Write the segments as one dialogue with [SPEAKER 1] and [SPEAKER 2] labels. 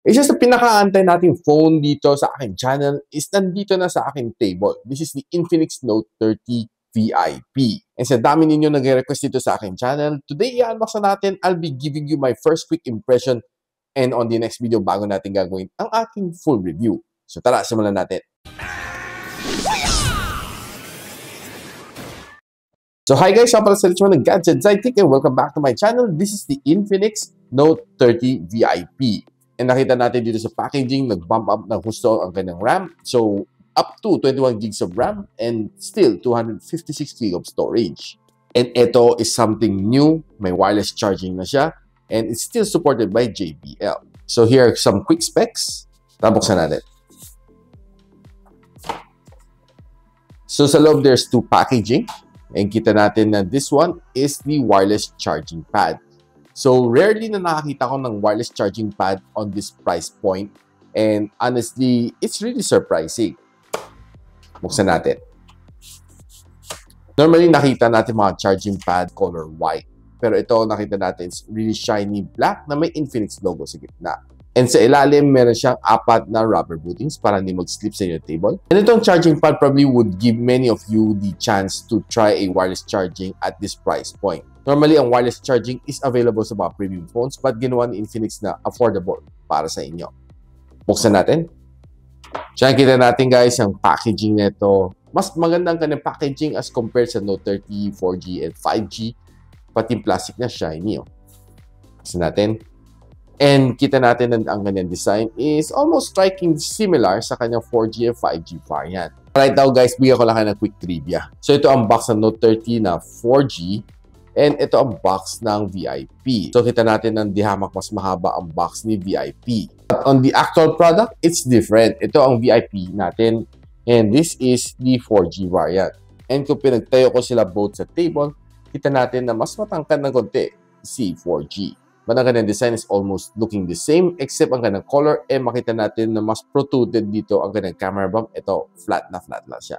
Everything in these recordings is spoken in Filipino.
[SPEAKER 1] It's just na pinakaantay nating phone dito sa aking channel is nandito na sa aking table. This is the Infinix Note 30 VIP. And sa dami ninyo nag-request dito sa aking channel, today i-unbox na natin. I'll be giving you my first quick impression and on the next video bago natin gagawin ang aking full review. So tara, simulan natin. So hi guys, I'm pala sa Richmond ng Gadget Sidekick and welcome back to my channel. This is the Infinix Note 30 VIP. And nakita natin dito sa packaging, nag-bump up ng gusto ang kanyang RAM. So, up to 21 gigs of RAM and still 256 gig of storage. And ito is something new. May wireless charging na siya. And it's still supported by JBL. So, here are some quick specs. Tabuksan natin. So, sa loob, there's two packaging. And kita natin na this one is the wireless charging pad. So, rarely na nakakita ko ng wireless charging pad on this price point. And honestly, it's really surprising. Buksan natin. Normally, nakita natin mga charging pad color white. Pero ito, nakita natin, it's really shiny black na may Infinix logo sa gitna. And sa ilalim, meron siyang apat na rubber bootings para hindi mag-slip sa inyong table. And itong charging pad probably would give many of you the chance to try a wireless charging at this price point. Normally, ang wireless charging is available sa mga premium phones but ginawa ni Infinix na affordable para sa inyo. Buksan natin. Diyan kita natin guys ang packaging nito. Mas maganda ang kanyang packaging as compared sa Note 30, 4G, and 5G. Pati plastic na shiny. Oh. Buksan natin. And kita natin na ang kanyang design is almost striking similar sa kanyang 4G and 5G variant. Right now guys, bigyan ko lang kayo ng quick trivia. So ito ang box ng Note 30 na 4G and ito ang box ng VIP. So kita natin ng dihamak mas mahaba ang box ni VIP. But on the actual product, it's different. Ito ang VIP natin and this is the 4G variant. And kung pinagtayo ko sila both sa table, kita natin na mas matangkad ng konti si 4G. But ang kanyang design is almost looking the same except ang kanyang color eh makita natin na mas protruded dito ang kanyang camera bump. Ito, flat na flat lang siya.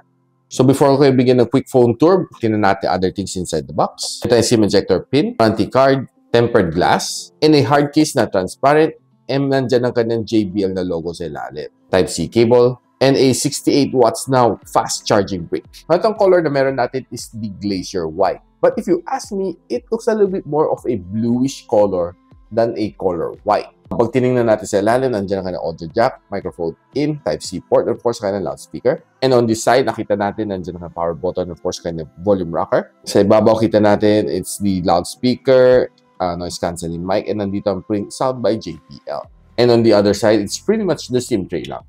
[SPEAKER 1] So before ko bigyan ng quick phone tour, tingnan natin other things inside the box. Ito yung SIM ejector pin, anti-card, tempered glass, and a hard case na transparent, and nandyan ang kanyang JBL na logo sa ilalim. Type-C cable, and a 68 watts now fast charging brick. Itong color na meron natin is the Glacier White. But if you ask me, it looks a little bit more of a bluish color than a color white. Pag tinignan natin sa ilalim, nandiyan ang kanyang audio jack, microphone in, Type-C port, and of course, kanyang loudspeaker. And on this side, nakita natin nandiyan ang power button, of course, kanyang volume rocker. Sa ibabaw, kita natin, it's the loudspeaker, uh, noise cancelling mic, and nandito ang print sound by JBL. And on the other side, it's pretty much the same tray lang.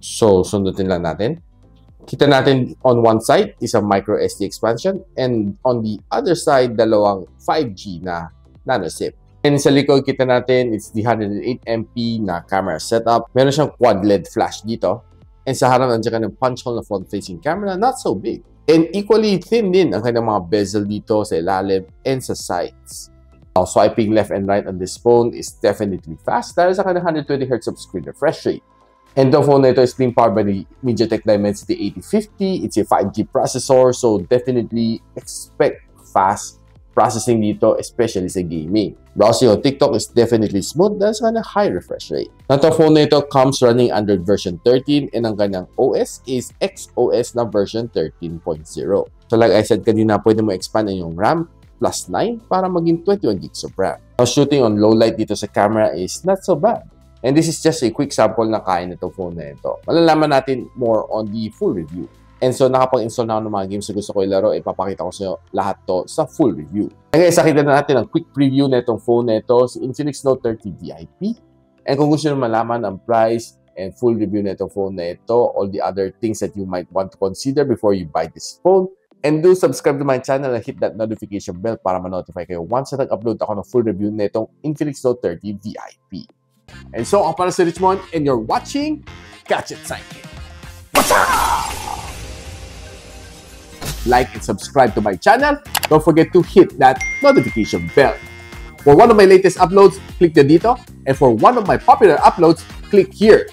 [SPEAKER 1] So, sundutin lang natin. Kita natin on one side is a micro SD expansion and on the other side, dalawang 5G na nano SIP. And sa likod kita natin, it's the 108MP na camera setup. Meron siyang quad LED flash dito. And sa harap, nandiyan ka ng punch hole na front-facing camera, not so big. And equally thin din ang kanyang mga bezel dito sa ilalim and sa sides. Now, swiping left and right on this phone is definitely fast dahil sa kanyang 120Hz of screen refresh rate. And the phone na ito is being powered by the MediaTek Dimensity 8050. It's a 5G processor, so definitely expect fast processing dito, especially sa gaming. Browsing on TikTok is definitely smooth dahil sa kanyang high refresh rate. The phone na ito comes running under version 13 and ang kanyang OS is XOS na version 13.0. So like I said kanina, pwede mo expand ang yung RAM plus 9 para maging 21 gigs of RAM. Now, shooting on low light dito sa camera is not so bad. And this is just a quick sample na kaya nito phone na ito. Malalaman natin more on the full review. And so, nakapag-install na ako ng mga games na gusto ko ilaro, ipapakita ko sa inyo lahat to sa full review. Okay, sakita na natin ang quick preview na itong phone na ito, si Infinix Note 30 VIP. And kung gusto nyo malaman ang price and full review na itong phone na ito, all the other things that you might want to consider before you buy this phone, And do subscribe to my channel and hit that notification bell para ma-notify kayo once na nag-upload ako ng full review na itong Infinix Note 30 VIP. And so, ako para si Richmond, and you're watching Gadget Sidekick. What's up? Like and subscribe to my channel. Don't forget to hit that notification bell. For one of my latest uploads, click the dito. And for one of my popular uploads, click here.